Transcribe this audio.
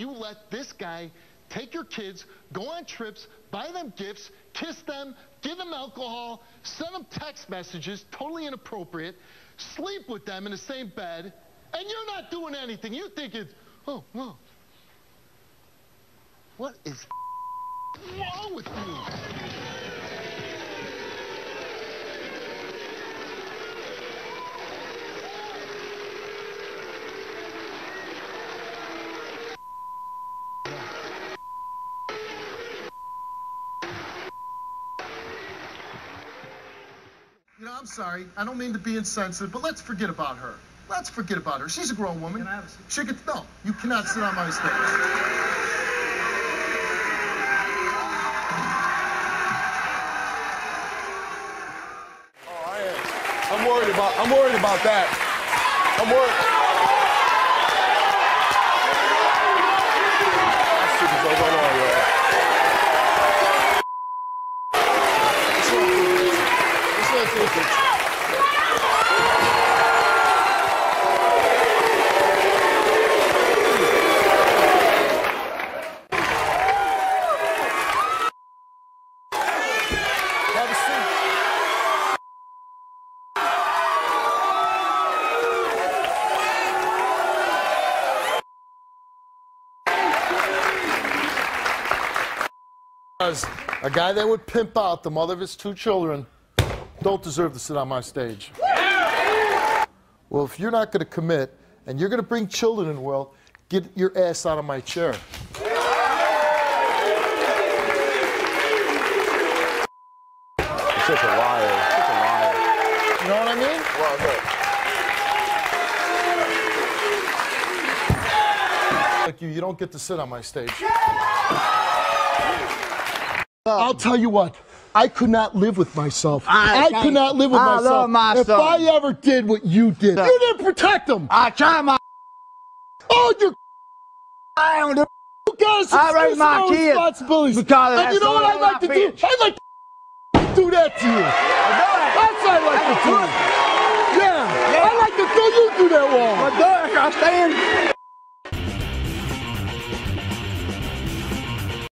you let this guy take your kids, go on trips, buy them gifts, kiss them, give them alcohol, send them text messages, totally inappropriate, sleep with them in the same bed, and you're not doing anything. You think it's, oh, well. What is wrong with you? I'm sorry. I don't mean to be insensitive, but let's forget about her. Let's forget about her. She's a grown woman. Can I have a seat? She could, no, you cannot sit on my stage. Oh, I'm worried about. I'm worried about that. I'm worried. That shit is going on, yo. Let's not do this. Have a seat. Because a guy that would pimp out the mother of his two children don't deserve to sit on my stage. Well, if you're not going to commit and you're going to bring children in the world, get your ass out of my chair. You're such a liar. You're such a liar. You know what I mean? Well, look. Like you, you don't get to sit on my stage. I'll tell you what. I could not live with myself. I I, could not live with I myself. love my if. I ever did what you did, you didn't protect them. I try my. Oh, you're I don't do. You guys I raise my kids responsibilities. because and you know what I'd like to do? I'd like to do that to you. That's what I'd like to do. Yeah, I'd like to do you do that wrong. But Derek, I stand.